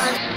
sun.